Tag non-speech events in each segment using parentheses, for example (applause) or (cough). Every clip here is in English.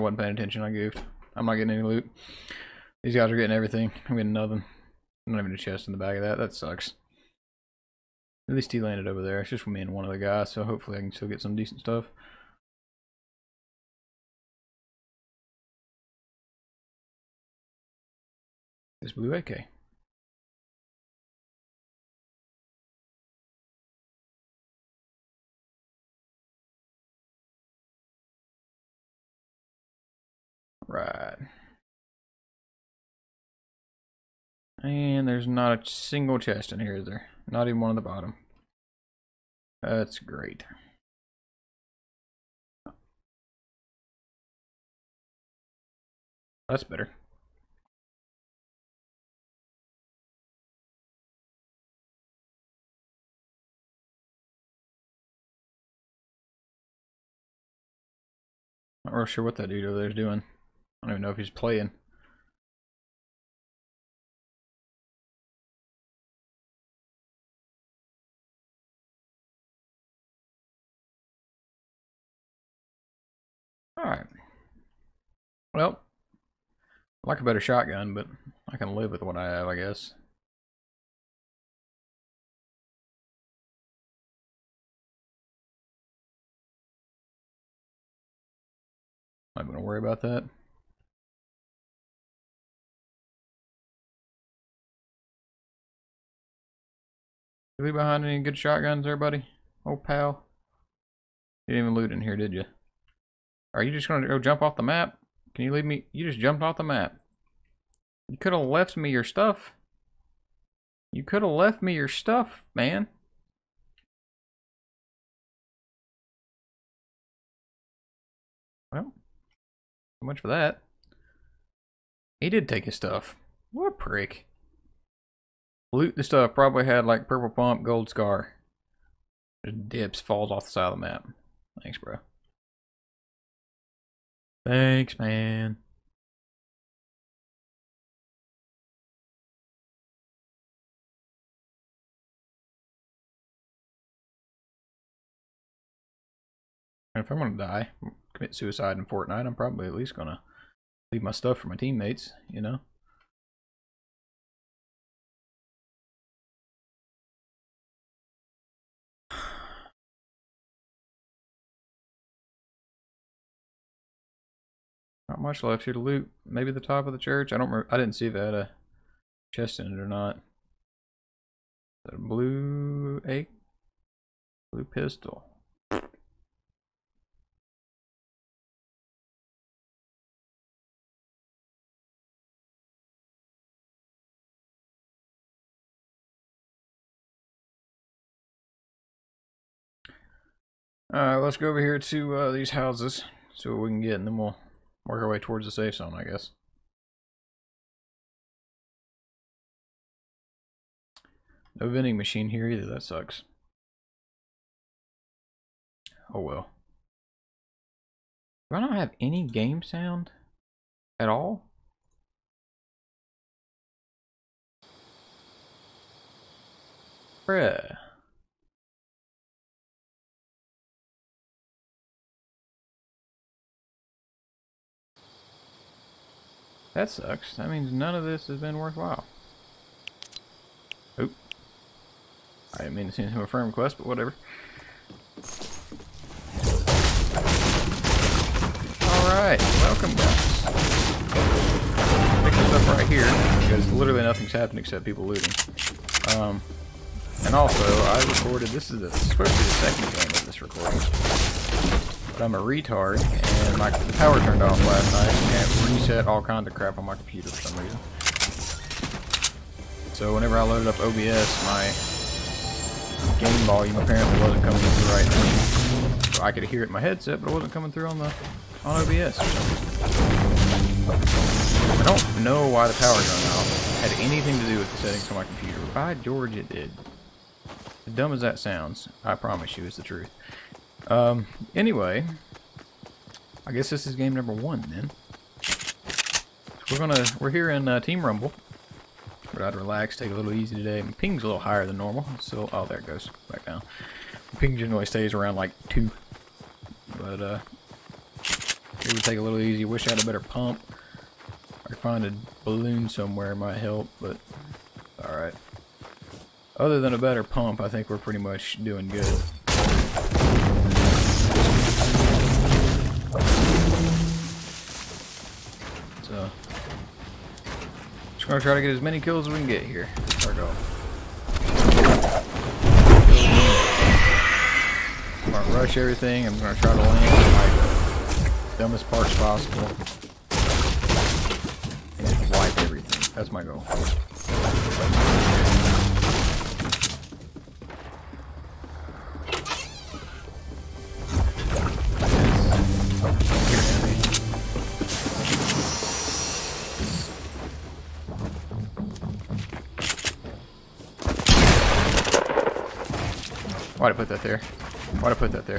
wasn't paying attention. I goofed. I'm not getting any loot. These guys are getting everything. I'm getting nothing. Not even a chest in the back of that. That sucks. At least he landed over there. It's just me and one other guy, so hopefully I can still get some decent stuff. This blue AK. Right. And there's not a single chest in here, is there? Not even one on the bottom. That's great. That's better. Not real sure what that dude over there is doing. I don't even know if he's playing. Alright. Well, I like a better shotgun, but I can live with what I have, I guess. I'm gonna worry about that. Leave behind any good shotguns there, buddy? Oh, pal. You didn't even loot in here, did you? Are you just gonna go jump off the map? Can you leave me? You just jumped off the map. You could have left me your stuff. You could have left me your stuff, man. Well, so much for that. He did take his stuff. What a prick. Loot the stuff. Probably had like purple pump, gold scar. Just dips, falls off the side of the map. Thanks, bro. Thanks, man. If I'm gonna die, commit suicide in Fortnite, I'm probably at least gonna leave my stuff for my teammates, you know? Much left here to loot. Maybe the top of the church. I don't. I didn't see had a chest in it or not. That a blue egg? Blue pistol. Alright, let's go over here to uh, these houses. See what we can get, and then we'll work our way towards the safe zone, I guess. No vending machine here either, that sucks. Oh well. Do I not have any game sound at all? Bruh. That sucks. That means none of this has been worthwhile. Oop. I didn't mean to send him a friend request, but whatever. Alright, welcome guys. Pick this up right here, because literally nothing's happened except people looting. Um, and also, I recorded, this is the, supposed to be the second game of this recording. But I'm a retard, and my power turned off last night, and reset all kinds of crap on my computer for some reason. So whenever I loaded up OBS, my game volume apparently wasn't coming through right thing. So I could hear it in my headset, but it wasn't coming through on the on OBS I don't know why the power turned off. It had anything to do with the settings on my computer. By George, it did. As dumb as that sounds, I promise you it's the truth. Um, anyway, I guess this is game number one then. So we're gonna, we're here in uh, Team Rumble. But I'd relax, take a little easy today. My ping's a little higher than normal. So, oh, there it goes, back down. My ping generally stays around like two. But, uh, It would take a little easy. Wish I had a better pump. Or find a balloon somewhere might help, but alright. Other than a better pump, I think we're pretty much doing good. Gonna try to get as many kills as we can get here. Start off. I'm gonna rush everything. I'm gonna try to land like dumbest parts possible. And just wipe everything. That's my goal. Put that there? Why'd I put that there?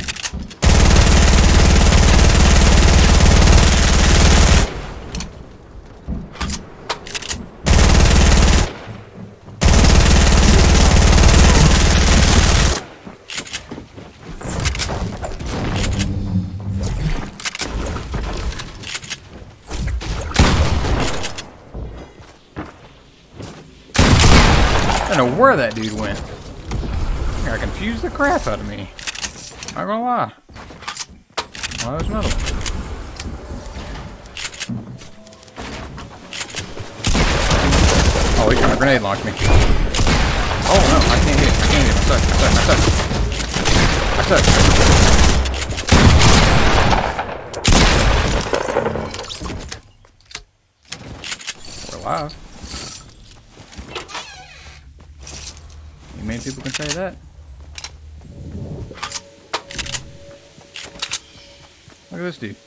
I don't know where that dude went. I confused the crap out of me. Not gonna lie. Oh, there's another one. Oh, he's trying to grenade launch me. Oh no, I can't hit. I can't hit. I suck. I suck. I suck. I suck. We're alive. You many people can say that? Look at this dude.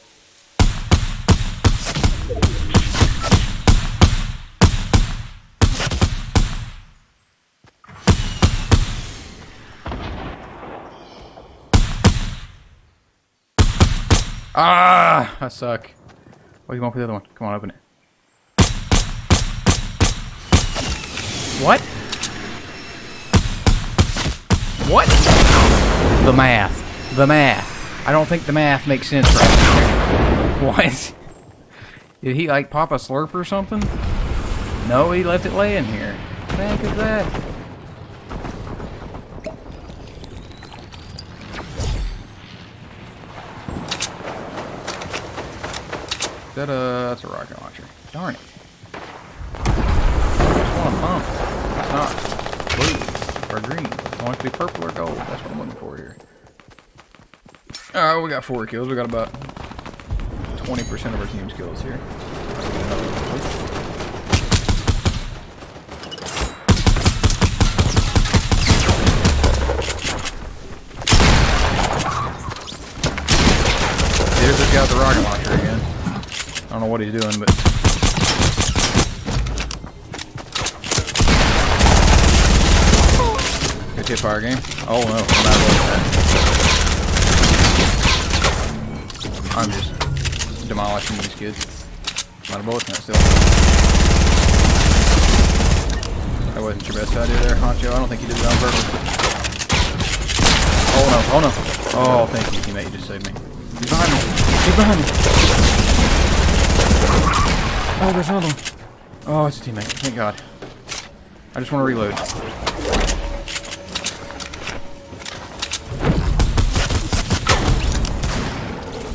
Ah! I suck. What do you want for the other one? Come on, open it. What? What? The math. The math. I don't think the math makes sense right now. (laughs) What? Did he like pop a slurp or something? No, he left it laying here. What the heck is that? That's a rocket launcher. Darn it. I just want a pump. It's not blue or green. I want it to be purple or gold. That's what I'm looking for here. Alright, we got four kills. We got about 20% of our team's kills here. There's this guy with the rocket launcher again. I don't know what he's doing, but Good hit fire game. Oh no, I'm out of just demolishing these kids. Not a bullet net still. That wasn't your best idea there, Honcho. I don't think you did it on purpose. Oh no, oh no. Oh, thank you, teammate. You just saved me. He's behind me. He's behind me. Oh, there's another one. Oh, it's a teammate. Thank God. I just want to reload.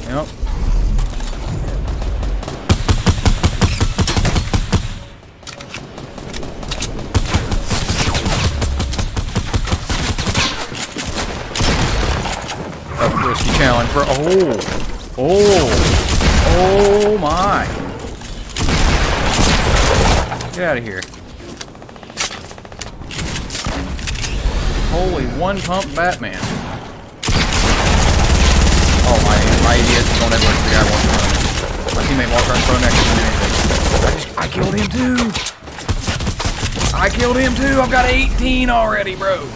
Yep. A risky challenge for oh oh oh my. Get out of here. Holy one pump Batman. Oh my my idiot don't ever my teammate walked right in front of me I, just, I killed him too. I killed him too. I've got 18 already bro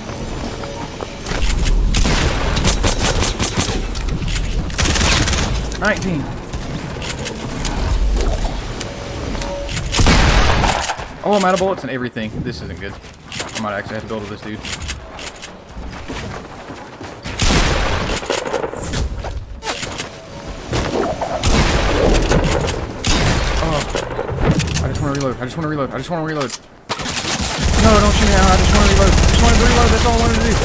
19. Oh, I'm out of bullets and everything. This isn't good. I might actually have to build with this dude. Oh. I just want to reload. I just want to reload. I just want to reload. No, don't shoot me now. I just want to reload. I just want to reload. That's all I wanted to do.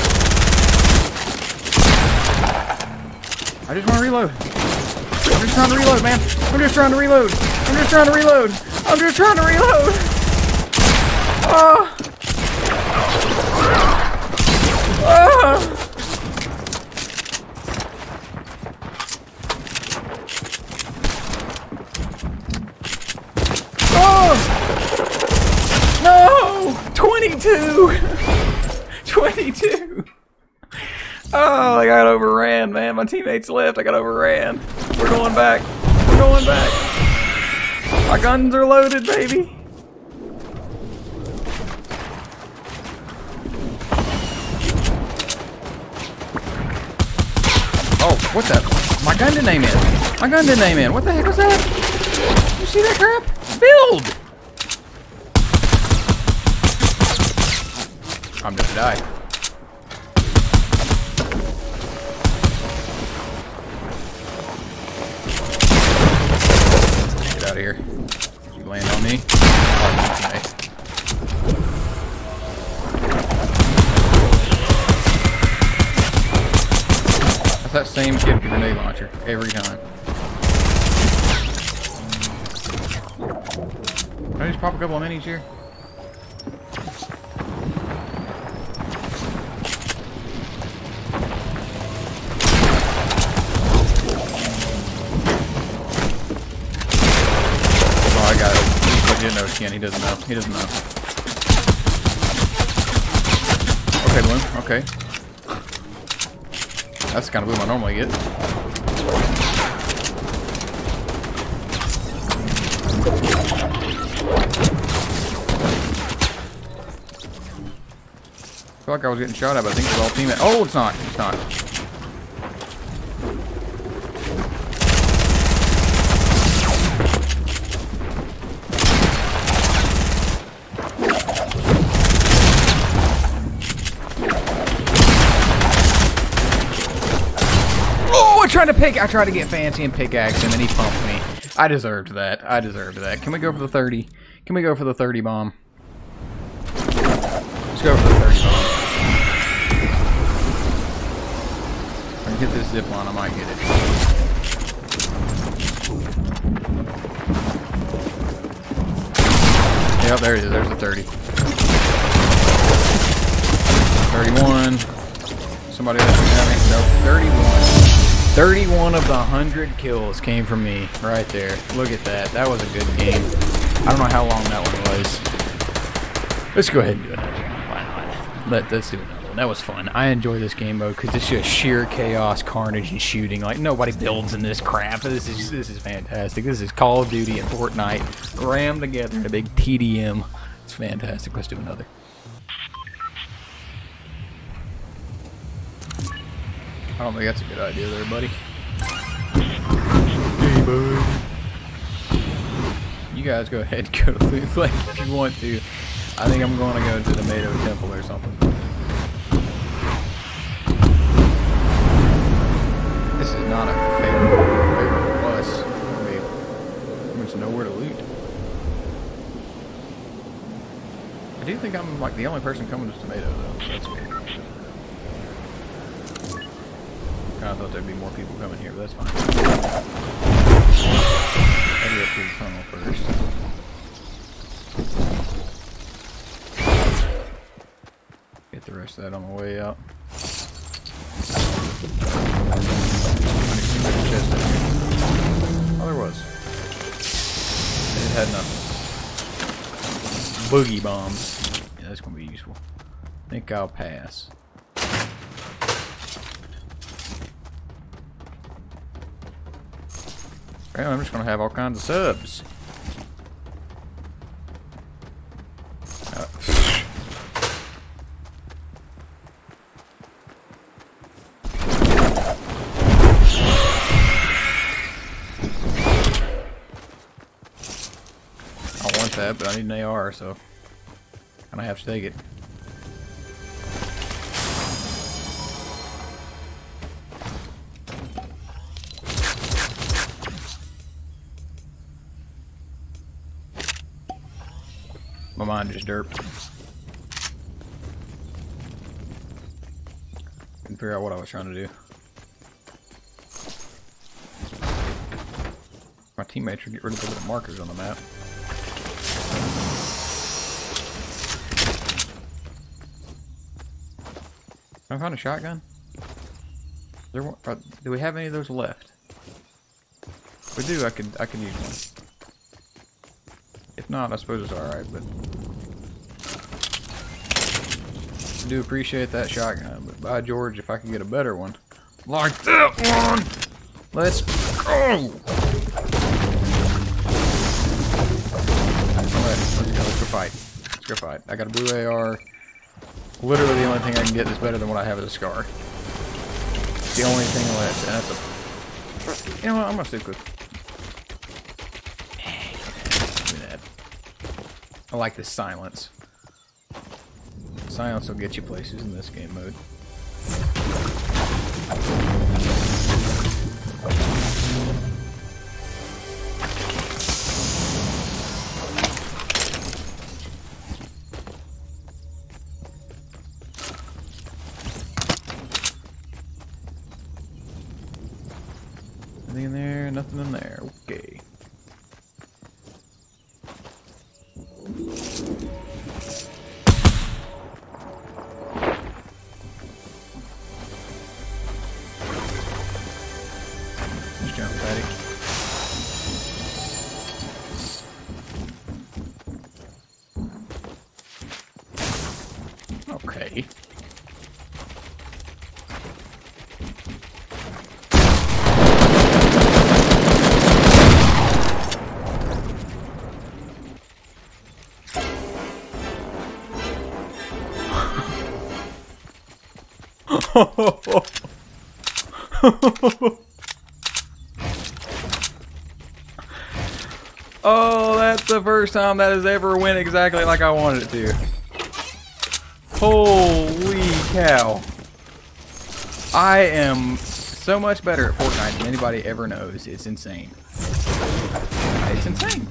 I just want to reload. I'm just trying to reload, man. I'm just trying to reload. I'm just trying to reload. I'm just trying to reload. Ah. Ah. Oh! No! 22! 22! Oh, I got overran, man. My teammates left. I got overran. We're going back. We're going back. My guns are loaded, baby. Oh, what the? My gun didn't aim in. My gun didn't aim in. What the heck was that? You see that crap? Build! I'm gonna die. Out of here. You land on me. That's that same kid grenade launcher every time. Can I just pop a couple of minis here? He doesn't know. He doesn't know. Okay, Bloom. Okay. That's the kind of bloom I normally get. I feel like I was getting shot at, but I think it's all teammate. Oh, it's not. It's not. Oh, I tried to pick. I tried to get fancy and pickaxe him, and he pumped me. I deserved that. I deserved that. Can we go for the 30? Can we go for the 30 bomb? Let's go for the 30 bomb. If I get this zip line, I might get it. Yep, there it is. There's the 30. 31. Somebody else having nope. 31. 31 of the 100 kills came from me right there. Look at that. That was a good game. I don't know how long that one was. Let's go ahead and do another one. Why not? Let, let's do another one. That was fun. I enjoy this game mode because it's just sheer chaos, carnage, and shooting. Like nobody builds in this crap. This is this is fantastic. This is Call of Duty and Fortnite rammed together in a big TDM. It's fantastic. Let's do another. I don't think that's a good idea there, buddy. Hey, bud. You guys go ahead and (laughs) go to Loot Lake if you want to. I think I'm going to go to the Tomato Temple or something. This is not a fair, fair bus. I mean, there's nowhere to loot. I do think I'm like the only person coming to Tomato though, so that's good. I thought there'd be more people coming here, but that's fine. I'll go through the tunnel first. Get the rest of that on my way out. Oh, there was. It had nothing. Boogie bombs. Yeah, that's gonna be useful. I think I'll pass. Well, I'm just gonna have all kinds of subs. Uh, I want that, but I need an AR, so I have to take it. My mind just derped. Couldn't figure out what I was trying to do. My teammates should get rid of the little markers on the map. Can I find a shotgun? There one, uh, do we have any of those left? If we do, I can I could use one. If not, I suppose it's alright, but I do appreciate that shotgun, but by George, if I could get a better one. Like that one! Let's go! Alright, let's go, let's go fight. Let's go fight. I got a blue AR. Literally the only thing I can get that's better than what I have is a scar. It's the only thing left, and that's a... You know what, I'm gonna stick with... I like this silence. Silence will get you places in this game mode. (laughs) oh, that's the first time that has ever went exactly like I wanted it to. Holy cow. I am so much better at Fortnite than anybody ever knows. It's insane. It's insane.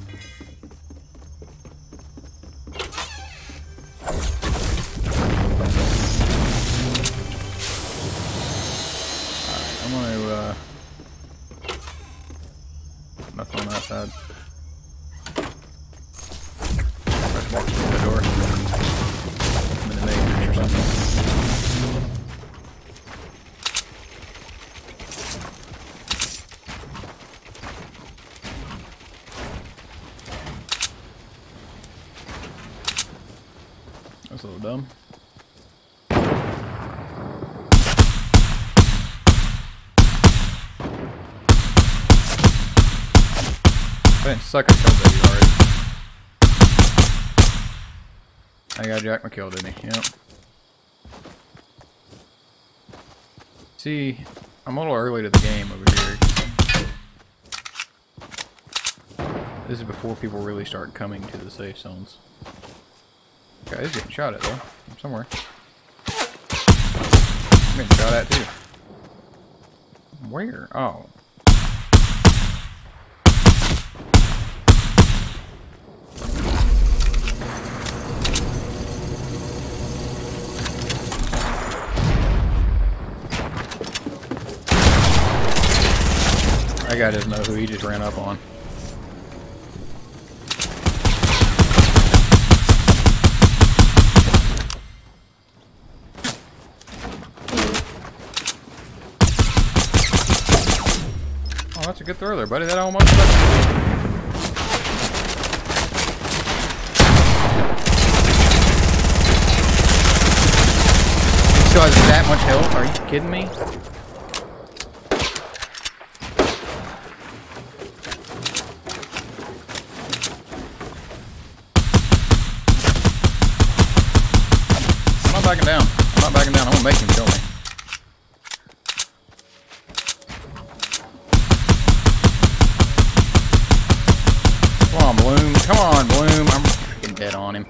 I. I got Jack McKill, didn't he? Yep. See, I'm a little early to the game over here. This is before people really start coming to the safe zones. Okay, he's getting shot at though. From somewhere. I'm getting shot at too. Where? Oh. That guy doesn't know who he just ran up on. Oh, that's a good throw there, buddy. That almost. Still has that much health? Are you kidding me? Backing down. I'm not backing down. I'm gonna make him kill me. Come on, Bloom. Come on, Bloom. I'm freaking dead on him.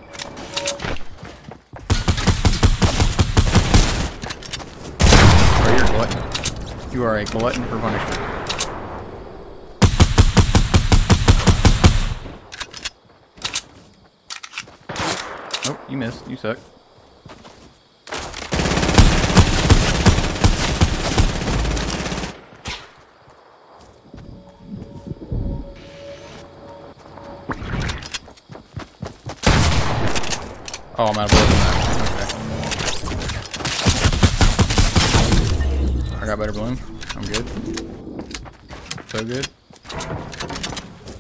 Oh, you're a glutton. You are a glutton for punishment. Oh, you missed. You suck. Oh, I'm out of bullets Okay. I got better bloom. I'm good. So good.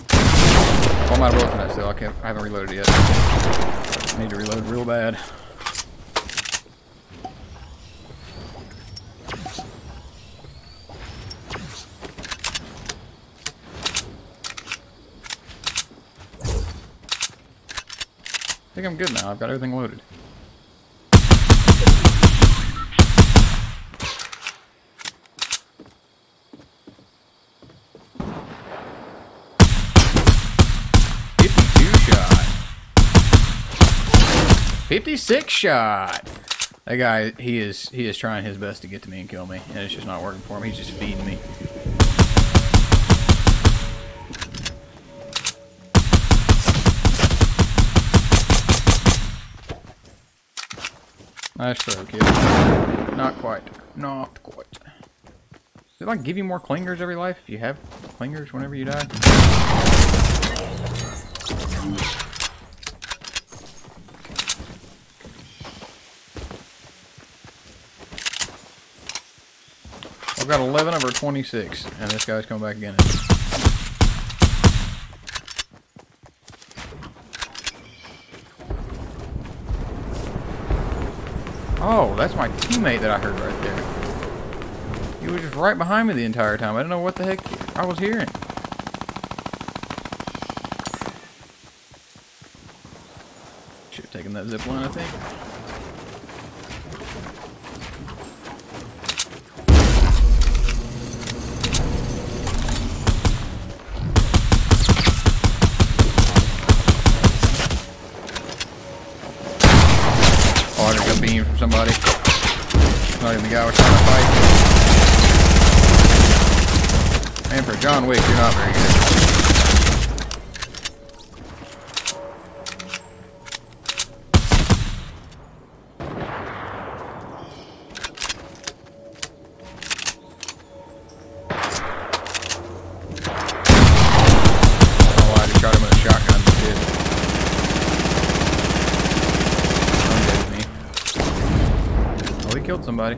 Oh, I'm out of bullets that still. I, can't, I haven't reloaded yet. I need to reload real bad. I'm good now. I've got everything loaded. Fifty-two shot. Fifty-six shot. That guy, he is he is trying his best to get to me and kill me, and it's just not working for him. He's just feeding me. Nice throw, kid. Not quite. Not quite. Does it like give you more clingers every life? If you have clingers whenever you die? I've got 11 over 26, and this guy's coming back again. Oh, that's my teammate that I heard right there. He was just right behind me the entire time. I don't know what the heck I was hearing. Should have taken that zip line, I think. John Wick, you're not very good. Oh, I just shot him with a shotgun. Dude. Don't get me. Oh, he killed somebody.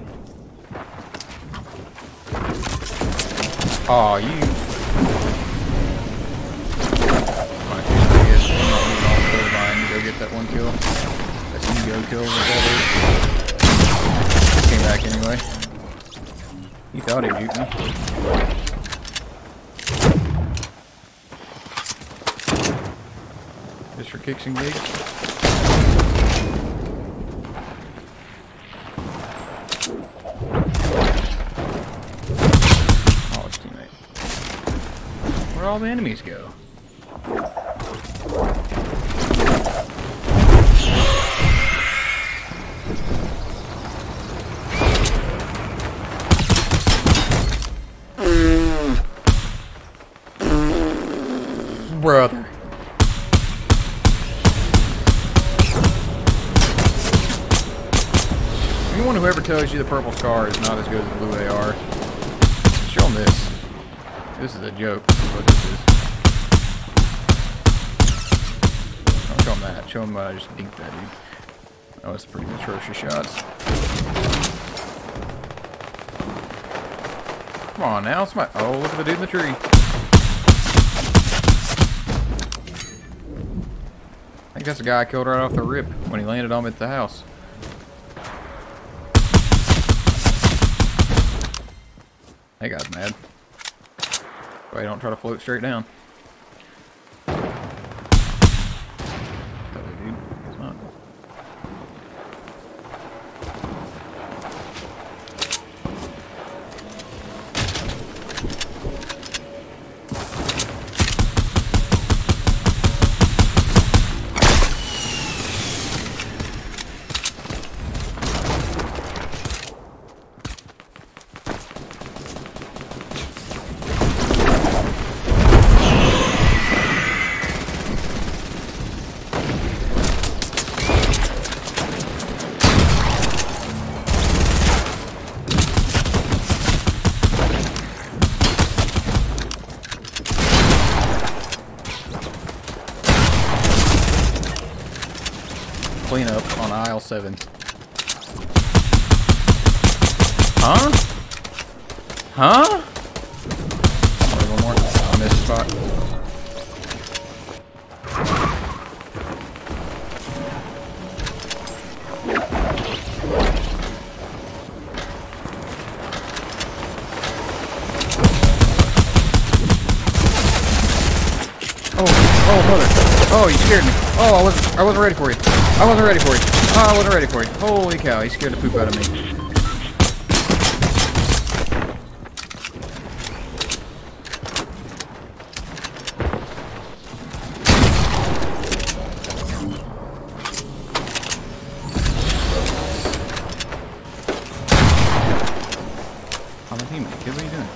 Oh, you. Go that one kill. That's an ego kill, what. Came back anyway. He thought he'd shoot me. Just for kicks and gigs. Oh, his teammate. Where'd all the enemies go? Brother. Anyone who ever tells you the purple scar is not as good as the blue. This is a joke. What this is. Don't show them that. Show them I just dinked that dude. Oh, that was pretty atrocious shots. Come on now, it's my. Oh, look at the dude in the tree. I think that's the guy I killed right off the rip when he landed on me at the house. That guy's mad. Why don't try to float straight down? Cleanup on aisle 7. Huh? Huh? Wait, one more. I missed spot. Oh, oh, mother. Oh, you scared me. Oh, I wasn't, I wasn't ready for you. I wasn't ready for you. I wasn't ready for you. Holy cow, he scared the poop out of me. I'm a teammate. Kid, what are you doing?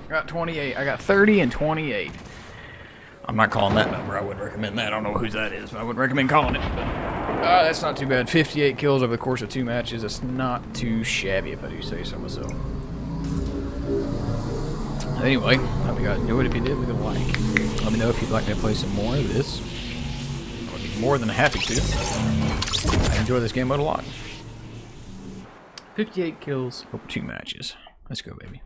Nope. Got twenty-eight. I got thirty and twenty-eight. I'm not calling that number. I wouldn't recommend that. I don't know whose that is, but I wouldn't recommend calling it. Uh, that's not too bad. 58 kills over the course of two matches. That's not too shabby, if I do say so myself. Anyway, hope you guys enjoyed. If you did, leave a like. Let me know if you'd like to play some more of this. I'd be more than happy to. I enjoy this game mode a lot. 58 kills over two matches. Let's go, baby.